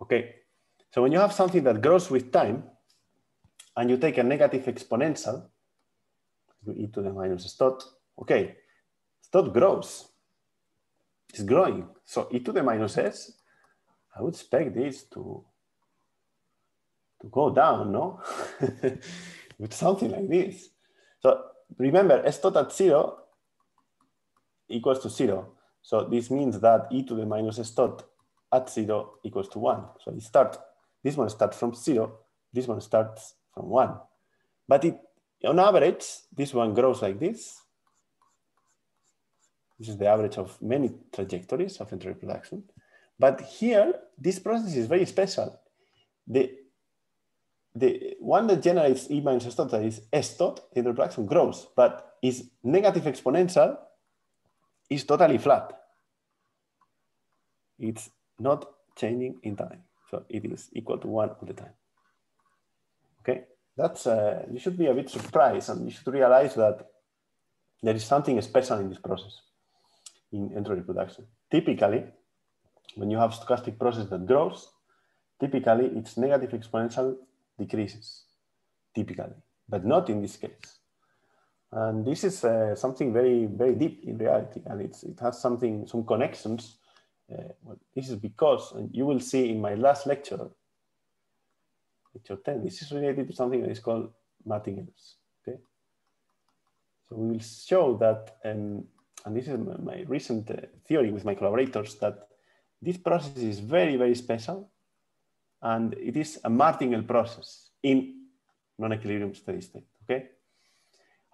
Okay, so when you have something that grows with time, and you take a negative exponential, e to the minus dot, okay, dot grows. It's growing. So e to the minus s, I would expect this to, to go down, no? with something like this. So remember, S dot at zero equals to zero. So this means that e to the minus S dot at zero equals to one. So it start, this one starts from zero, this one starts from one. But it, on average, this one grows like this. This is the average of many trajectories of entropy production. But here, this process is very special. The the one that generates E minus S dot that is S dot, the interaction grows, but is negative exponential is totally flat. It's not changing in time. So it is equal to one all the time. Okay, that's, uh, you should be a bit surprised and you should realize that there is something special in this process in entropy production. Typically, when you have stochastic process that grows, typically it's negative exponential decreases, typically, but not in this case. And this is uh, something very, very deep in reality, and it's, it has something, some connections. Uh, well, this is because, and you will see in my last lecture, lecture 10, this is related to something that is called martingales, okay? So we will show that, um, and this is my recent uh, theory with my collaborators, that this process is very, very special and it is a martingale process in non-equilibrium steady state, okay?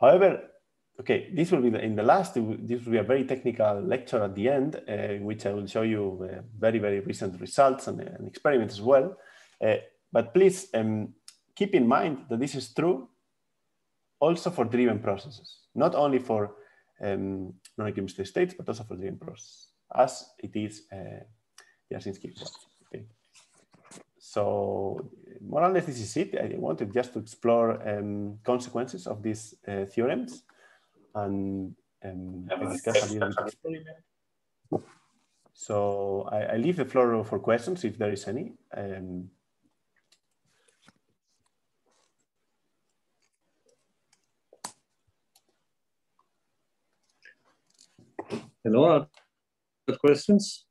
However, okay, this will be the, in the last, this will be a very technical lecture at the end, uh, in which I will show you uh, very, very recent results and, uh, and experiments as well. Uh, but please um, keep in mind that this is true also for driven processes, not only for um, steady states, but also for driven processes, as it is uh, Jarzynski. So more or less, this is it. I wanted just to explore um, consequences of these uh, theorems and um, discuss a little bit. So I, I, leave the floor for questions if there is any. Um, Hello, other questions?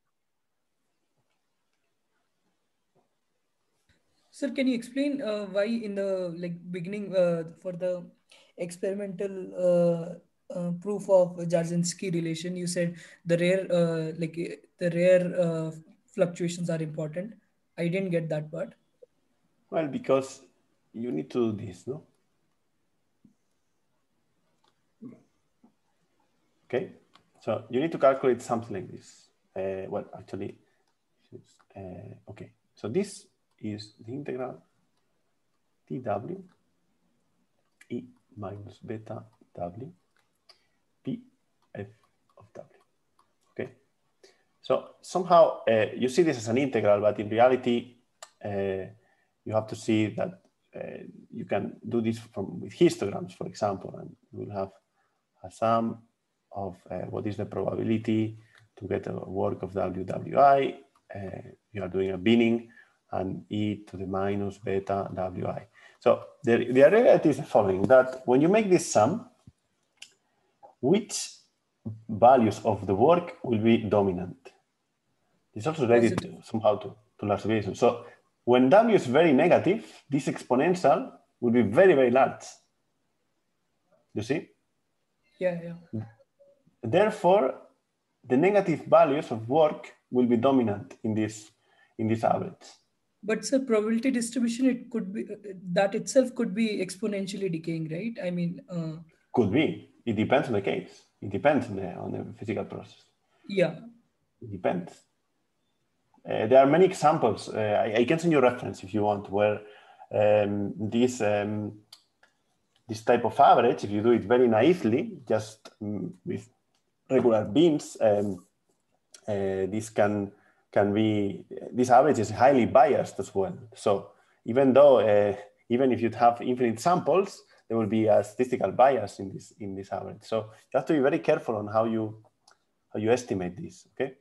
Sir, can you explain uh, why in the like beginning uh, for the experimental uh, uh proof of Jarzynski relation, you said the rare uh, like the rare uh, fluctuations are important. I didn't get that part. Well, because you need to do this, no? Okay, so you need to calculate something like this. well, actually, okay. So this is the integral tw e minus beta w p f of w. Okay. So somehow uh, you see this as an integral, but in reality, uh, you have to see that uh, you can do this from with histograms, for example, and will have a sum of uh, what is the probability to get a work of WWI. Uh, you are doing a binning and e to the minus beta WI. So the, the reality is the following, that when you make this sum, which values of the work will be dominant? It's also related to, somehow to, to large deviation. So when W is very negative, this exponential will be very, very large. You see? Yeah, yeah. Therefore, the negative values of work will be dominant in this in this average. But sir, probability distribution, it could be that itself could be exponentially decaying, right? I mean, uh... could be. It depends on the case. It depends on the, on the physical process. Yeah. It depends. Uh, there are many examples. Uh, I, I, can send you a reference if you want, where um, this um, this type of average, if you do it very naively, just um, with regular bins, um, uh, this can can be this average is highly biased as well. So even though uh, even if you have infinite samples, there will be a statistical bias in this in this average. So you have to be very careful on how you how you estimate this. Okay,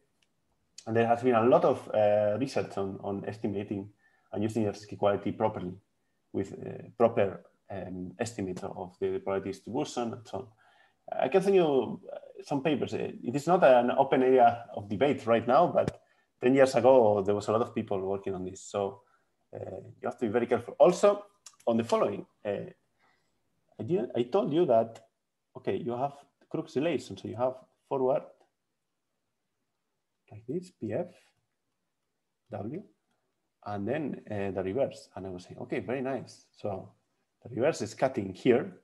and there has been a lot of uh, research on on estimating and using risk equality properly with uh, proper um, of the probability distribution and so on. I can send you some papers. It is not an open area of debate right now, but 10 years ago, there was a lot of people working on this. So uh, you have to be very careful. Also, on the following, uh, I, didn't, I told you that, okay, you have Crooks relation. So you have forward like this, PF, W, and then uh, the reverse. And I was saying, okay, very nice. So the reverse is cutting here.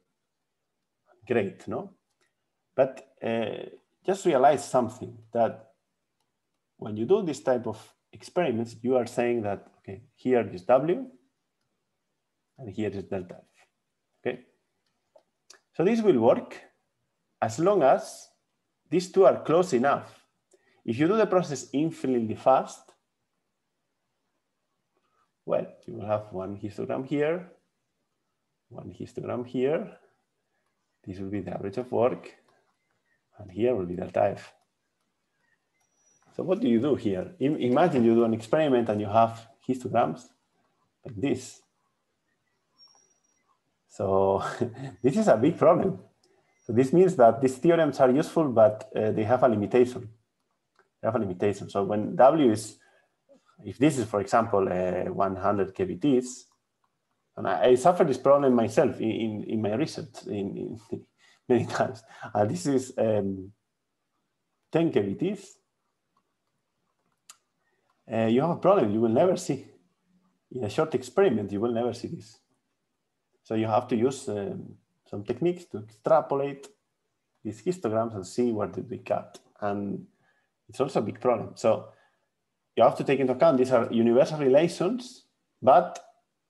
Great, no? But uh, just realize something that when you do this type of experiments, you are saying that, okay, here is W and here is delta F, okay? So this will work as long as these two are close enough. If you do the process infinitely fast, well, you will have one histogram here, one histogram here. This will be the average of work. And here will be delta F. So what do you do here? I imagine you do an experiment and you have histograms like this. So this is a big problem. So this means that these theorems are useful, but uh, they have a limitation. They have a limitation. So when W is, if this is, for example, uh, 100 kBTs, and I, I suffered this problem myself in, in, in my research in, in many times. And this is um, 10 kBTs uh, you have a problem you will never see. In a short experiment, you will never see this. So you have to use um, some techniques to extrapolate these histograms and see where did we cut. And it's also a big problem. So you have to take into account these are universal relations, but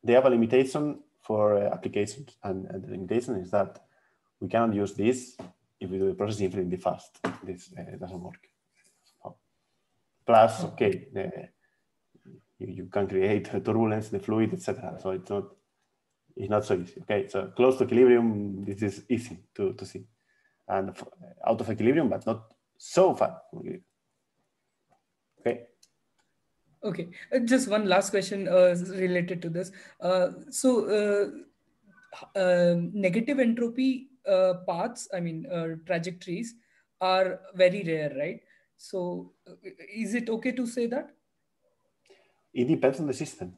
they have a limitation for uh, applications. And, and, the limitation is that we cannot use this if we do the process infinitely fast. This uh, doesn't work. Plus, okay, the, you, you can create turbulence, the fluid, etc. So it's not it's not so easy. Okay, so close to equilibrium, this is easy to, to see, and out of equilibrium, but not so far. Okay. Okay, uh, just one last question uh, related to this. Uh, so, uh, uh negative entropy uh, paths, I mean trajectories, are very rare, right? So uh, is it okay to say that? It depends on the system.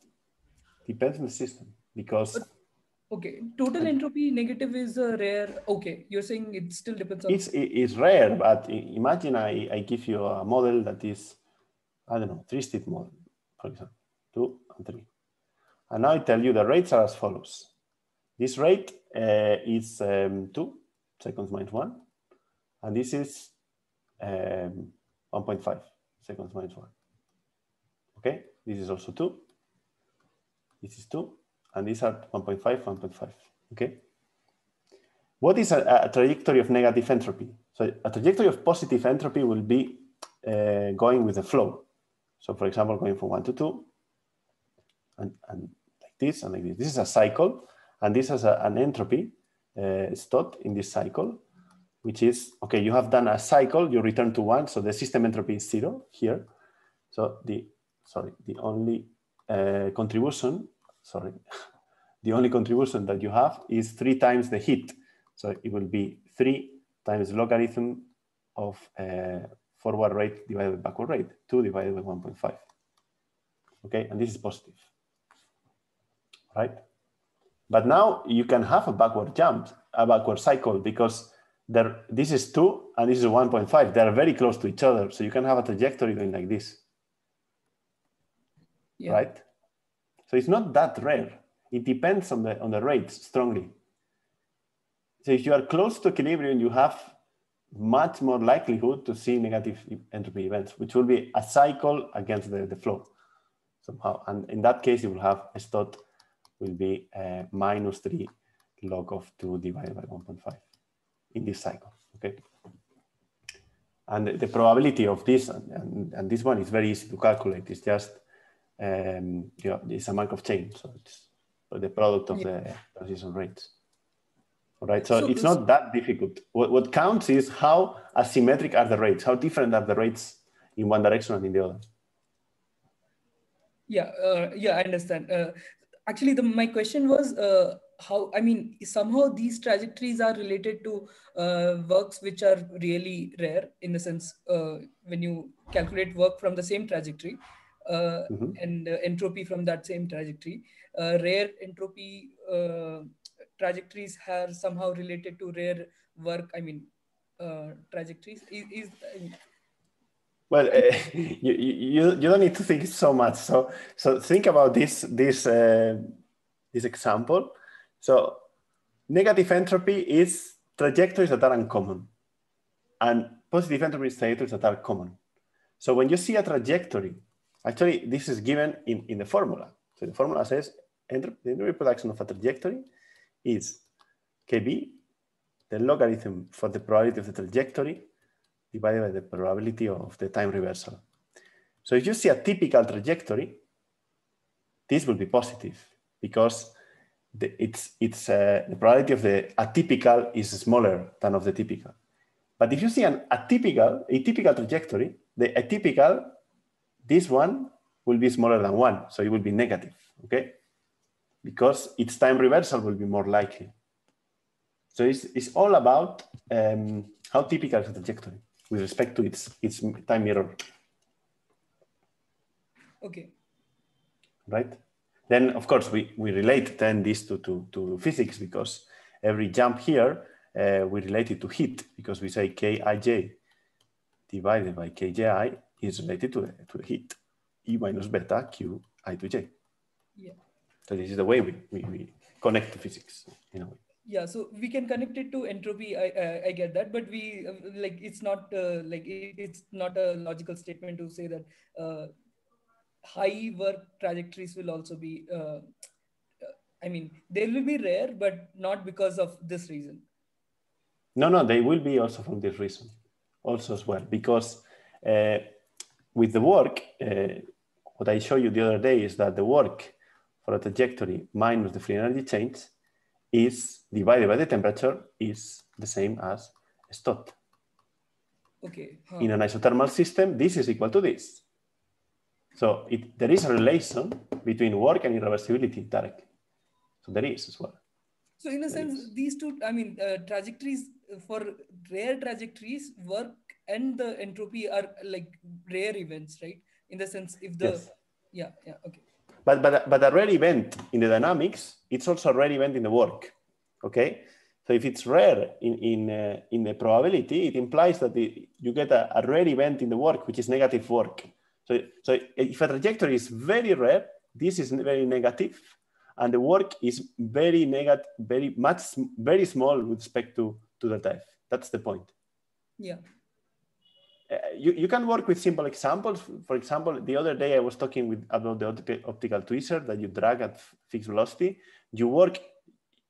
Depends on the system because. But, okay, total entropy negative is a rare. Okay, you're saying it still depends on. It's it's rare, but imagine I I give you a model that is, I don't know, three state model, for example, two and three, and now I tell you the rates are as follows. This rate uh, is um, two seconds minus one, and this is um, 1.5 seconds minus 1. Okay, this is also 2. This is 2. And these are 1.5, 1.5. Okay. What is a, a, trajectory of negative entropy? So a trajectory of positive entropy will be uh, going with the flow. So for example, going from 1 to 2, and, and like this and like this. This is a cycle, and this has a, an entropy uh, stot in this cycle, which is, okay, you have done a cycle, you return to one, so the system entropy is zero here. So the, sorry, the only uh, contribution, sorry, the only contribution that you have is three times the heat. So it will be three times logarithm of uh, forward rate divided by backward rate, two divided by 1.5. Okay, and this is positive, right? But now you can have a backward jump, a backward cycle, because there, this is two and this is 1.5. They are very close to each other. So you can have a trajectory going like this, yeah. right? So it's not that rare. It depends on the, on the rates strongly. So if you are close to equilibrium, you have much more likelihood to see negative entropy events, which will be a cycle against the, the flow somehow. And in that case, you will have a S tot will be uh, minus 3 log of 2 divided by 1.5 in this cycle, okay? And the, the probability of this, and, and, and, this one is very easy to calculate. It's just, um, you know, it's a Markov chain. So it's the product of yeah. the transition rates. All right, so, so it's not that difficult. What, what counts is how asymmetric are the rates, how different are the rates in one direction and in the other. Yeah, uh, yeah, I understand. Uh, actually, the, my question was uh, how, I mean, somehow these trajectories are related to uh, works which are really rare in the sense uh, when you calculate work from the same trajectory uh, mm -hmm. and entropy from that same trajectory. rare entropy trajectories are somehow related to rare work i mean uh, trajectories is, is well uh, you, you you don't need to think so much. So so think about this this uh, this example. So negative entropy is trajectories that are uncommon and positive entropy is trajectories that are common. So when you see a trajectory actually this is given in in the formula. So the formula says entropy, the entropy production of a trajectory is kb, the logarithm for the probability of the trajectory divided by the probability of the time reversal. So if you see a typical trajectory, this will be positive because the, it's, it's, uh, the probability of the atypical is smaller than of the typical. But if you see an atypical, atypical trajectory, the atypical, this one will be smaller than one, so it will be negative, okay? because its time reversal will be more likely. So it's, it's all about um, how typical is the trajectory with respect to its, its time mirror. Okay. Right? Then, of course, we, we relate then this to, to, to physics because every jump here, uh, we relate it to heat because we say Kij divided by Kji is related to to the heat, E minus beta Q I to J. Yeah. So this is the way we, we, we connect to physics in a way. Yeah, so we can connect it to entropy. I I, I get that, but we uh, like it's not uh, like it, it's not a logical statement to say that uh, high work trajectories will also be. Uh, I mean, they will be rare, but not because of this reason. No, no, they will be also from this reason, also as well, because uh, with the work, uh, what I showed you the other day is that the work for a trajectory minus the free energy change is divided by the temperature is the same as S tot. Okay. Huh. In an isothermal system, this is equal to this. So it, there is a relation between work and irreversibility directly. So there is as well. So in a there sense, is. these two, I mean, uh, trajectories for rare trajectories, work and the entropy are like rare events, right? In the sense, if the, yes. yeah, yeah, okay. But, but, but a rare event in the dynamics, it's also a rare event in the work, okay? So if it's rare in, in, uh, in the probability, it implies that the, you get a, a, rare event in the work, which is negative work. So, so if a trajectory is very rare, this is very negative, and the work is very negative, very much, very small with respect to, to the F. That's the point. Yeah you, you can work with simple examples. For example, the other day I was talking with about the optical tweezer that you drag at fixed velocity. You work,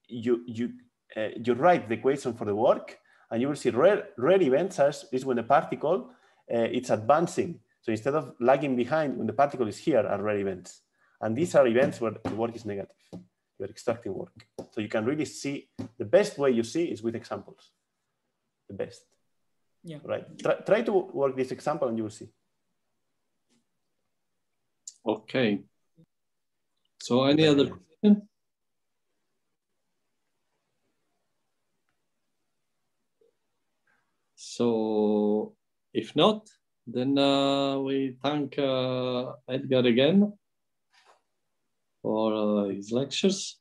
you you uh, you write the equation for the work, and you will see rare rare events as is when the particle uh, it's advancing. So instead of lagging behind when the particle is here, are rare events. And these are events where the work is negative. You're extracting work. So you can really see the best way you see is with examples. The best. Yeah. Right. Try, try to work this example and you will see. Okay. So any other question? So if not, then uh, we thank uh, Edgar again for uh, his lectures.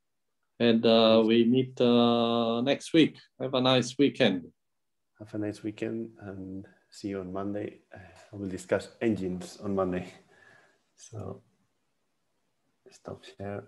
And uh, we meet uh, next week. Have a nice weekend. Have a nice weekend and see you on Monday. I will discuss engines on Monday. So stop share.